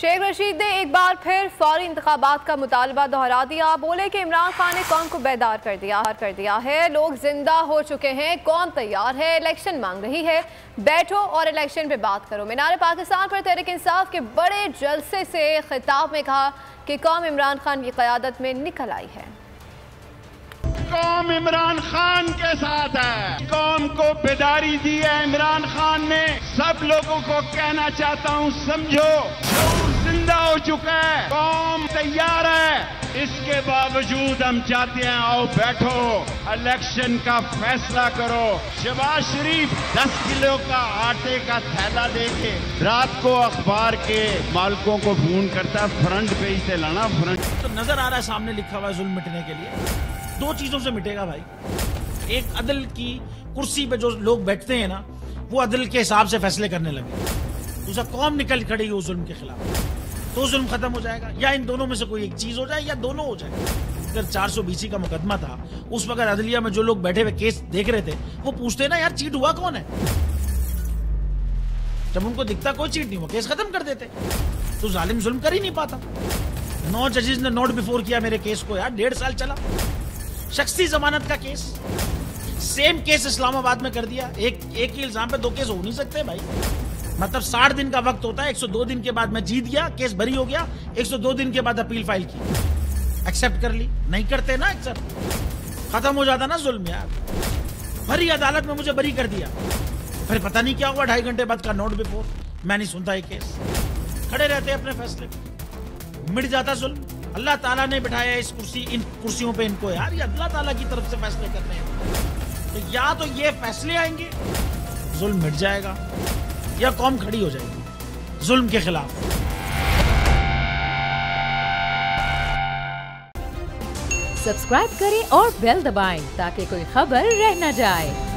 शेख रशीद ने एक बार फिर फौरी इंतबात का मुतालबा दोहरा दिया। बोले कि इमरान खान ने कौम को बेदार कर दिया कर दिया है। लोग ज़िंदा हो चुके हैं, कौम तैयार है, इलेक्शन मांग रही है। बैठो और इलेक्शन पे बात करो। मीनार पाकिस्तान पर तहरीक इंसाफ के बड़े जलसे से खिताब में कहा कि कौम इमरान खान की क्यादत में निकल आई है। कौम इमरान खान के साथ है। कौम को बेदारी दी है इमरान खान ने। सब लोगों को कहना चाहता हूँ, समझो, ज़िंदा हो चुका है, कौम तैयार है। इसके बावजूद हम चाहते हैं, आओ बैठो इलेक्शन का फैसला करो। शबाज शरीफ 10 किलो का आटे का थैला देके रात को अखबार के मालकों को फ़ोन करता है, फ्रंट पेज से लाना, फ्रंट तो नज़र आ रहा है सामने लिखा हुआ जुल्म मिटने के लिए। दो चीज़ों से मिटेगा भाई। एक, अदल की कुर्सी पे जो लोग बैठते हैं ना वो अदल के हिसाब से फैसले करने लगे। दूसरा कौम निकल खड़ी उस जुल्म के खिलाफ। तो जुल्म खत्म हो जाएगा, या इन दोनों में से कोई एक चीज़ हो जाए, या दोनों हो जाए। अगर चार सौ बीसी का मुकदमा था, उस वक्त अदलिया में जो लोग बैठे हुए केस देख रहे थे, वो पूछते ना, यार, चीट हुआ कौन है? जब उनको दिखता कोई चीट नहीं हुआ, केस खत्म कर देते। तो जालिम जुल्म कर ही नहीं पाता। नौ जजेज ने नोट बिफोर किया मेरे केस को, यार, डेढ़ साल चला। शख्सी जमानत का केस। सेम केस इस्लामाबाद में कर दिया। एक एक ही इल्ज़ाम पे दो केस हो नहीं सकते भाई। मतलब साठ दिन का वक्त होता है 102 दिन के बाद मैं जीत गया केस भरी हो गया 102 दिन के बाद अपील फ़ाइल की। एक्सेप्ट कर ली। नहीं करते ना एक्सेप्ट खत्म हो जाता ना जुल्म यार। भरी अदालत में मुझे बरी कर दिया। फिर पता नहीं क्या हुआ, ढाई घंटे बाद का नोट बिफोर मैं नहीं सुनता ये केस खड़े रहते अपने फैसले मिट जाता जुल्म। अल्लाह ताला ने बिठाया इस कुर्सी, इन कुर्सियों पे इनको। यार ये अल्लाह ताला की तरफ़ से फैसले करने हैं। तो या तो ये फैसले आएँगे, जुल्म मिट जाएगा, या कौम खड़ी हो जाएगी, जुल्म के खिलाफ। सब्सक्राइब करें और बेल दबाएँ ताकि कोई खबर रह न जाए।